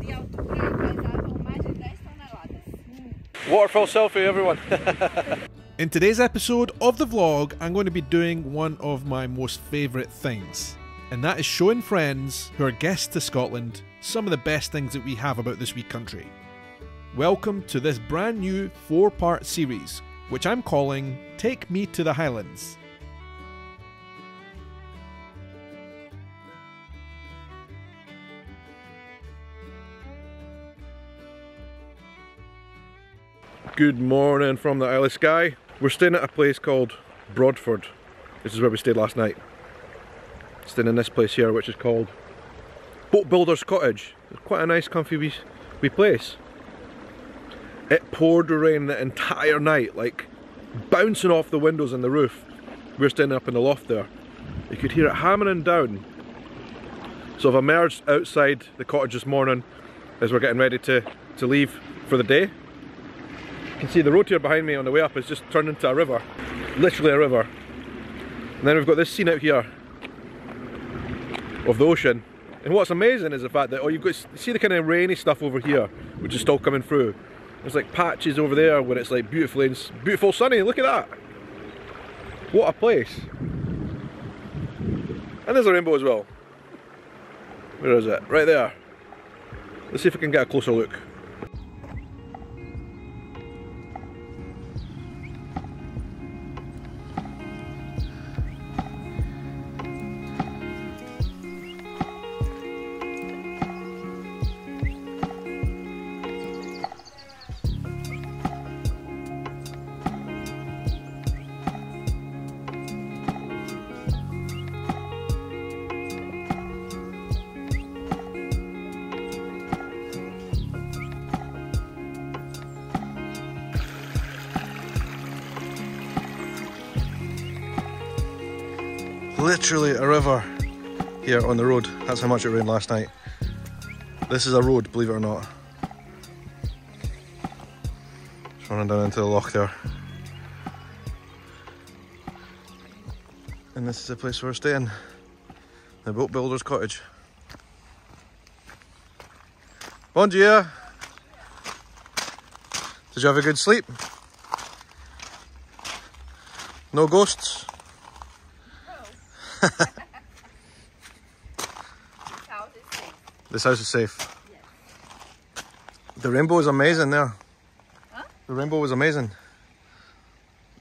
de altura pesavam mais de 10 toneladas. Waterfall selfie, everyone. In today's episode of the vlog, I'm going to be doing one of my most favourite things, and that is showing friends who are guests to Scotland some of the best things that we have about this wee country. Welcome to this brand new four part series, which I'm calling Take Me to the Highlands. Good morning from the Isle of Skye. We're staying at a place called Broadford. This is where we stayed last night. Staying in this place here, which is called Boat Builder's Cottage. It's quite a nice, comfy wee, wee place. It poured rain the entire night, like bouncing off the windows and the roof. We're standing up in the loft there. You could hear it hammering down. So I've emerged outside the cottage this morning as we're getting ready to, to leave for the day. You can see the road here behind me on the way up has just turned into a river. Literally a river. And then we've got this scene out here of the ocean. And what's amazing is the fact that, oh, you've got, see the kind of rainy stuff over here, which is still coming through. There's like patches over there where it's like beautifully, beautiful sunny, look at that. What a place. And there's a rainbow as well. Where is it? Right there. Let's see if we can get a closer look. Literally a river here on the road. That's how much it rained last night. This is a road, believe it or not. Just running down into the loch there. And this is the place we're staying. The boat builder's cottage. Bon dia! Did you have a good sleep? No ghosts? this house is safe. Yes. The rainbow is amazing there. Huh? The rainbow was amazing.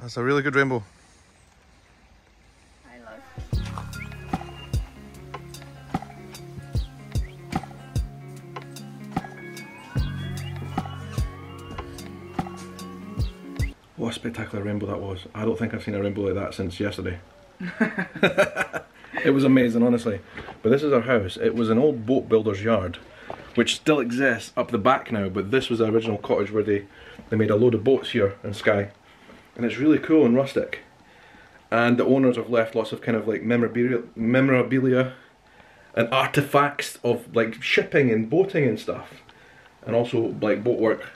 That's a really good rainbow. I love What a spectacular rainbow that was. I don't think I've seen a rainbow like that since yesterday. it was amazing, honestly. But this is our house. It was an old boat builder's yard, which still exists up the back now, but this was the original cottage where they, they made a load of boats here in Skye. And it's really cool and rustic. And the owners have left lots of kind of like memorabilia, memorabilia and artifacts of like shipping and boating and stuff. And also like boat work,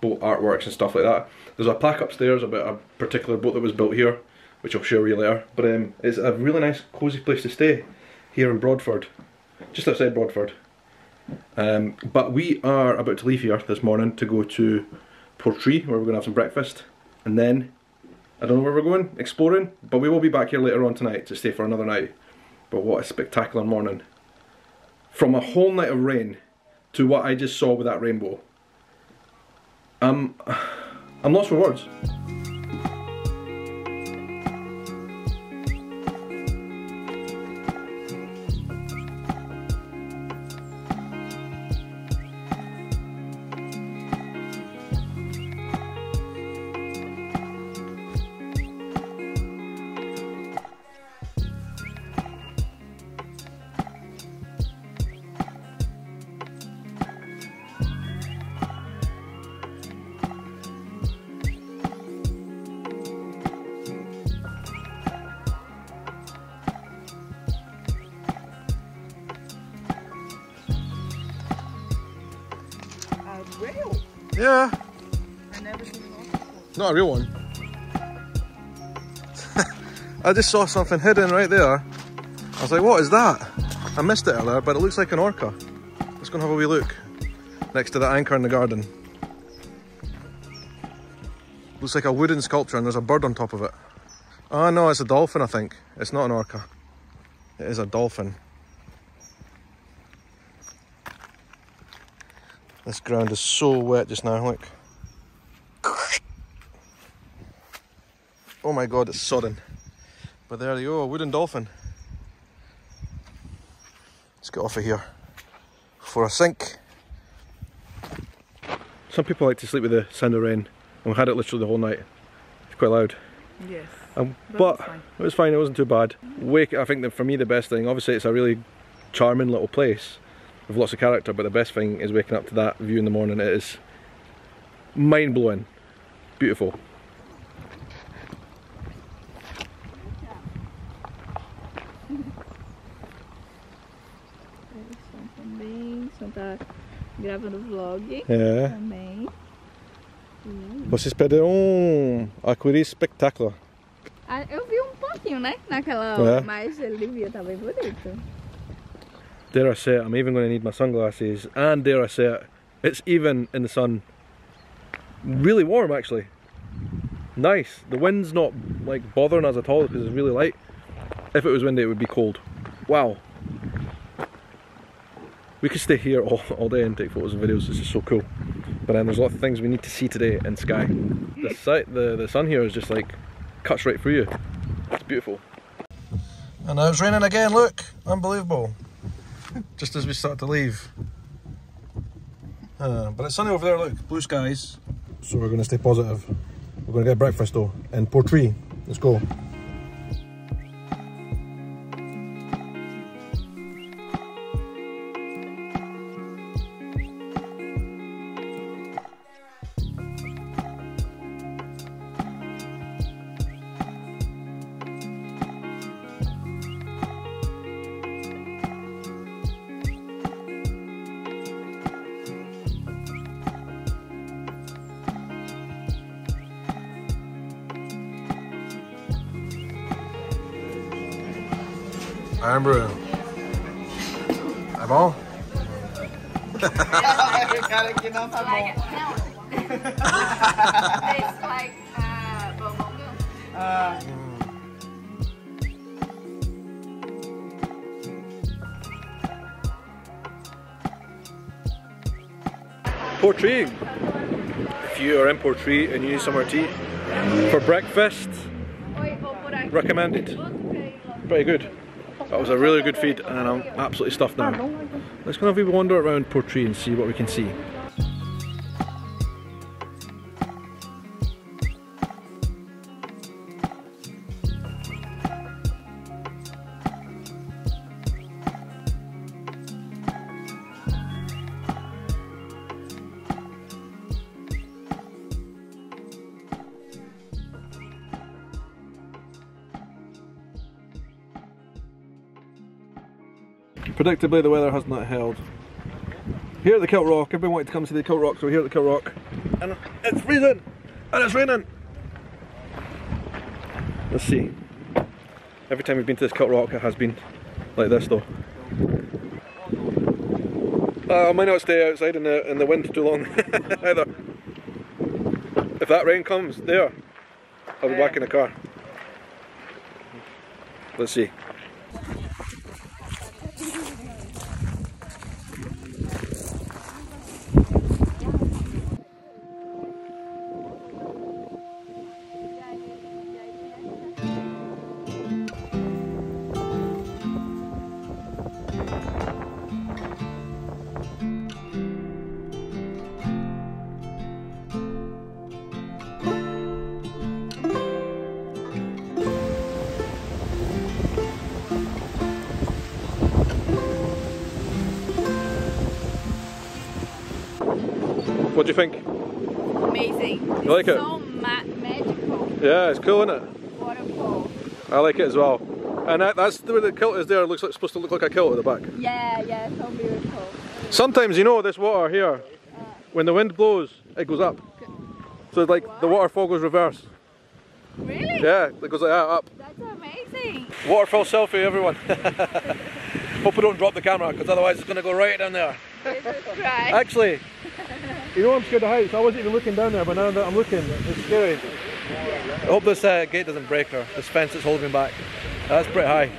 boat artworks and stuff like that. There's a plaque upstairs about a particular boat that was built here which I'll show you later. But um, it's a really nice, cosy place to stay here in Broadford, just outside Broadford. Um, but we are about to leave here this morning to go to Portree, where we're going to have some breakfast, and then I don't know where we're going, exploring, but we will be back here later on tonight to stay for another night. But what a spectacular morning. From a whole night of rain to what I just saw with that rainbow. Um, I'm lost for words. Yeah. Not a real one. I just saw something hidden right there. I was like, what is that? I missed it earlier, but it looks like an orca. Let's go and have a wee look next to the anchor in the garden. Looks like a wooden sculpture and there's a bird on top of it. Oh no, it's a dolphin I think. It's not an orca. It is a dolphin. This ground is so wet just now, look. Oh my god, it's sodden. But there you go, a wooden dolphin. Let's get off of here for a sink. Some people like to sleep with the sound of rain, and we had it literally the whole night. It's quite loud. Yes. Um, But but it was fine. It wasn't too bad. Wake. I think that for me the best thing. Obviously, it's a really charming little place with lots of character. But the best thing is waking up to that view in the morning. It is mind blowing, beautiful. Eles são também. São tá gravando vlog É. também. Vocês perderam a Aquaris Spectacular. Ah, eu vi um pouquinho, né? Naquela É. hora, mas ele devia estar bem bonito. Dare I say it, I'm even going to need my sunglasses. And dare I say it, it's even in the sun. Really warm actually. Nice. The wind's not like bothering us at all because it's really light. If it was windy, it would be cold. Wow. We could stay here all, all day and take photos and videos. This is so cool. But then there's a lot of things we need to see today in Skye. The sight, the the sun here is just like cuts right through you. It's beautiful. And now it's raining again. Look, unbelievable just as we start to leave. Uh, but it's sunny over there, look, blue skies. So we're going to stay positive. We're going to get breakfast though in Portree. Let's go. Irn-Bru. É bom? cara aqui não tá bom. Tastes like uh, bubble milk. Ah, Portree. If you are in Portree and you need somewhere to eat for breakfast, Oi, vou por aqui. recommended. Outro trailer. Pretty good. That was a really good feed and I'm absolutely stuffed now. Let's go and have a wander around Portree and see what we can see. Predictably, the weather has not held. Here at the Kilt Rock, everyone wanted to come see the Kilt Rock, so we're here at the Kilt Rock, and it's freezing, and it's raining. Let's see. Every time we've been to this Kilt Rock, it has been like this, though. Uh, I might not stay outside in the in the wind too long either. If that rain comes there, I'll be back in the car. Let's see. What do you think? Amazing. You like it's it? so ma magical. Yeah, it's cool, isn't it? Waterfall. I like it as well. And that, that's the way the kilt is there. It looks like supposed to look like a kilt at the back. Yeah, yeah, so beautiful. Sometimes you know this water here, uh. when the wind blows, it goes up. So it's like the waterfall goes reverse. Really? Yeah, it goes like that up. That's amazing. Waterfall selfie, everyone. Hope we don't drop the camera because otherwise it's going to go right down there. They would cry. Actually, you know I'm scared of heights. I wasn't even looking down there, but now that I'm looking, it's scary. I hope this uh, gate doesn't break or this fence that's holding me back. That's pretty high.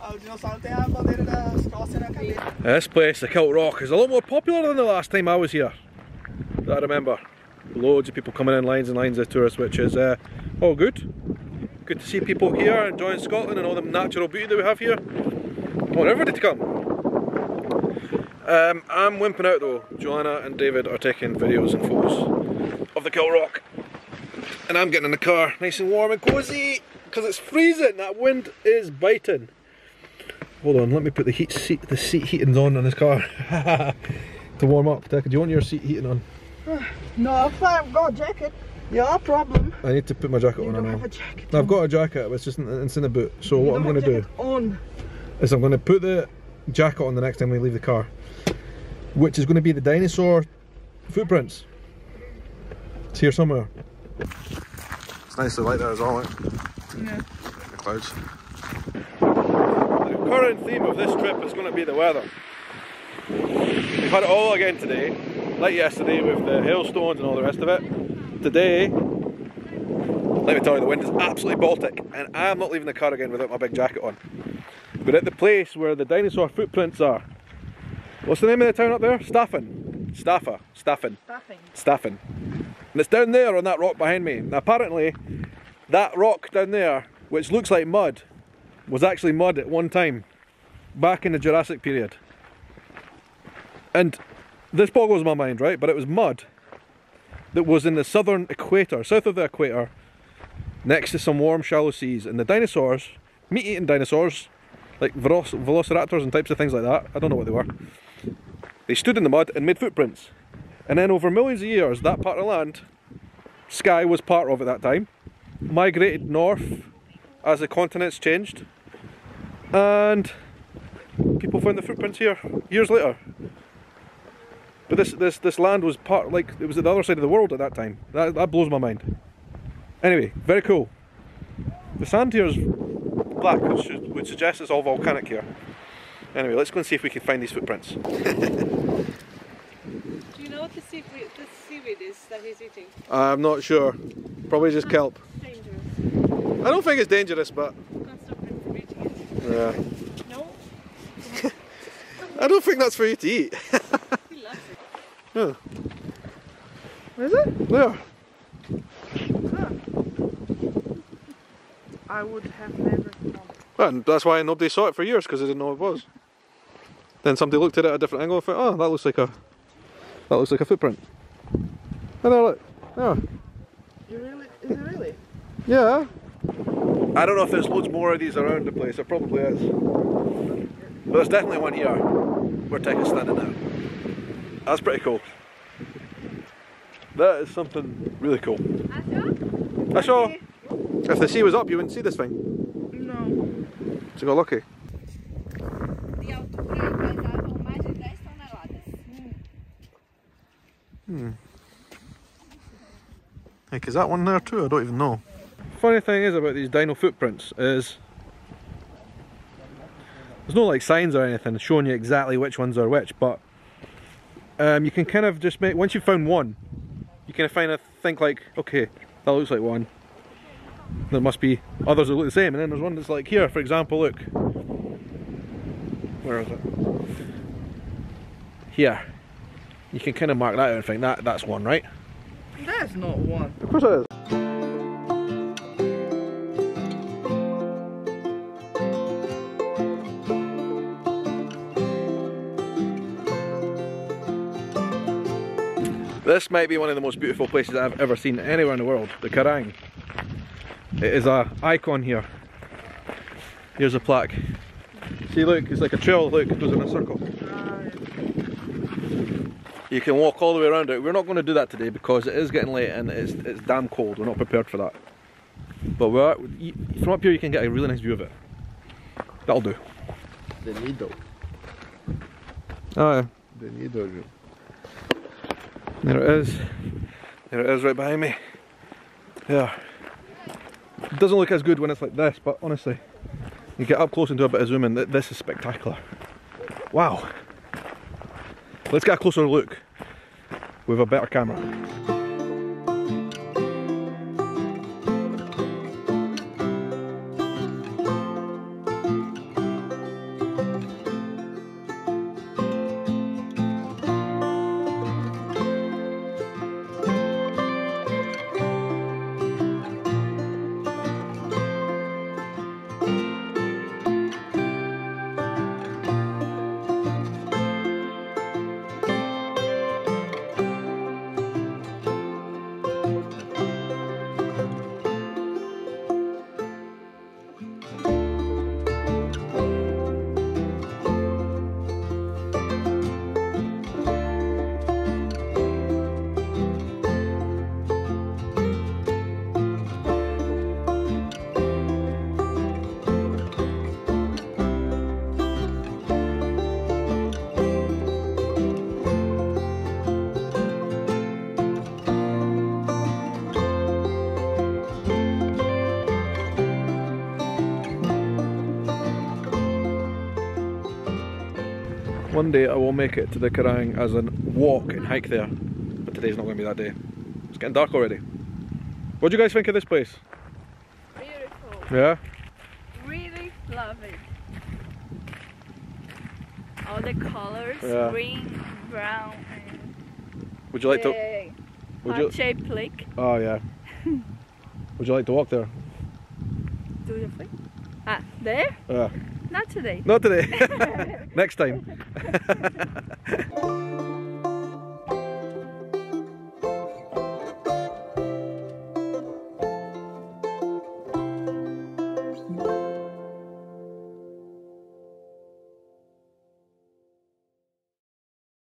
O dinossauro tem a bandeira da Escócia na cabeça. This place, the Kilt Rock, is a lot more popular than the last time I was here. That I remember. Loads of people coming in, lines and lines of tourists, which is uh, all good. Good to see people here enjoying Scotland and all the natural beauty that we have here. I want everybody to come. Um, I'm wimping out though. Joanna and David are taking videos and photos of the Kilt Rock. And I'm getting in the car, nice and warm and cosy, because it's freezing. That wind is biting. Hold on, let me put the heat seat, the seat heating on in this car to warm up. Decca, do you want your seat heating on? No, I've got a jacket. Yeah, problem. I need to put my jacket You on don't now. have a jacket. I've got a jacket, but it's just in, it's in the boot. So what I'm going to do On. is I'm going to put the jacket on the next time we leave the car, which is going to be the dinosaur footprints. It's here somewhere. It's nice to light there as well, eh? Yeah. The clouds. The current theme of this trip is going to be the weather. We've had it all again today, like yesterday with the hailstones and all the rest of it. Today, let me tell you, the wind is absolutely Baltic, and I'm not leaving the car again without my big jacket on. We're at the place where the dinosaur footprints are. What's the name of the town up there? Staffin. Staffa. Staffin. Nothing. Staffin. And it's down there on that rock behind me. Now apparently, that rock down there, which looks like mud, was actually mud at one time, back in the Jurassic period. And this boggles my mind, right? But it was mud that was in the southern equator, south of the equator, next to some warm, shallow seas. And the dinosaurs, meat-eating dinosaurs, like veloc- velociraptors and types of things like that, I don't know what they were, they stood in the mud and made footprints. And then over millions of years, that part of land, Skye was part of at that time, migrated north as the continents changed, and people found the footprints here years later. But this this this land was part like it was at the other side of the world at that time. That that blows my mind. Anyway, very cool. The sand here is black, which would suggest it's all volcanic here. Anyway, let's go and see if we can find these footprints. Do you know what the seaweed, the seaweed is that he's eating? I'm not sure. Probably just ah, kelp. Dangerous. I don't think it's dangerous, but Can't stop him from eating it. yeah. No, I don't think that's for you to eat. he loves it. yeah. Is it? There. Ah. I would have never known. And that's why nobody saw it for years because they didn't know it was. Then somebody looked at it at a different angle and thought, oh, that looks like a that looks like a footprint. And there, look. Yeah. You really? Is it really? Yeah. I don't know if there's loads more of these around the place. There probably is. But there's definitely one here where Tech is standing now. That's pretty cool. That is something really cool. I saw. If the sea was up, you wouldn't see this thing. No. So you got lucky. Heck, is that one there too? I don't even know. Funny thing is about these dino footprints is there's no like signs or anything showing you exactly which ones are which, but um, you can kind of just make once you've found one, you kind of find a think like, okay, that looks like one. There must be others that look the same, and then there's one that's like here, for example. Look, where is it? Here. You can kind of mark that out and think that that's one, right? That's not one. Of course it is. This might be one of the most beautiful places I've ever seen anywhere in the world, the Quiraing. It is a icon here. Here's a plaque. See look, it's like a trail, look, it goes in a circle. You can walk all the way around it. We're not going to do that today because it is getting late and it's, it's damn cold. We're not prepared for that. But we're, from up here you can get a really nice view of it. That'll do. The needle. Oh yeah. The needle. There it is. There it is right behind me. Yeah. It doesn't look as good when it's like this, but honestly, You get up close and do a bit of zoom in. This is spectacular. Wow. Let's get a closer look with a better camera. One day I will make it to the Quiraing as a walk and hike there, but today's not going to be that day. It's getting dark already. What do you guys think of this place? Beautiful. Yeah? Really love it. All the colors, Yeah. green, brown, and Would you like to? Would you? heart-shaped lake. Oh yeah. Would you like to walk there? Do you think? Ah, there? Yeah. Not today. Not today. Next time.